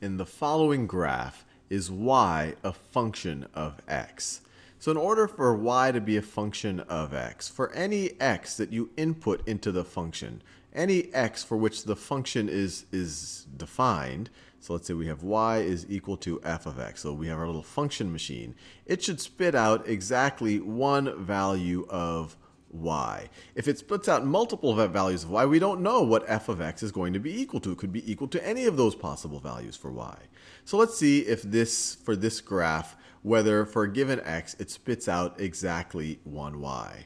in the following graph is y a function of x. So in order for y to be a function of x, for any x that you input into the function, any x for which the function is, is defined, so let's say we have y is equal to f of x, so we have our little function machine, it should spit out exactly one value of y. If it splits out multiple values of y, we don't know what f of x is going to be equal to. It could be equal to any of those possible values for y. So let's see if this, for this graph, whether for a given x, it spits out exactly 1y.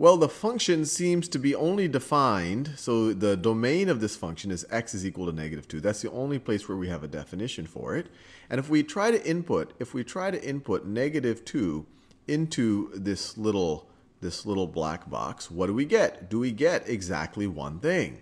Well, the function seems to be only defined, so the domain of this function is x is equal to negative 2. That's the only place where we have a definition for it. And if we try to input, if we try to input negative 2 into this little this little black box, what do we get? Do we get exactly one thing?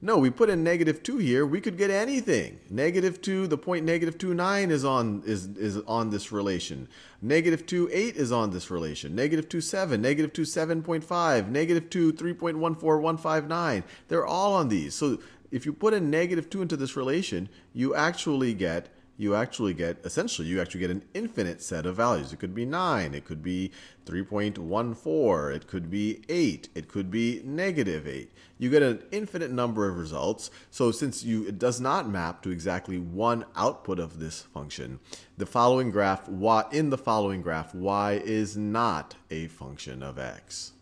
No, we put in negative 2 here, we could get anything. Negative 2, the point negative 2, 9 is on, is, is on this relation. Negative 2, 8 is on this relation. Negative 2, 7, negative 2, 7.5, negative 2, 3.14159. They're all on these. So if you put a negative 2 into this relation, you actually get you actually get, essentially, you actually get an infinite set of values. It could be 9, it could be 3.14, it could be 8, it could be negative 8. You get an infinite number of results. So since you it does not map to exactly one output of this function, the following graph, y, in the following graph, y is not a function of x.